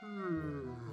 Hmm.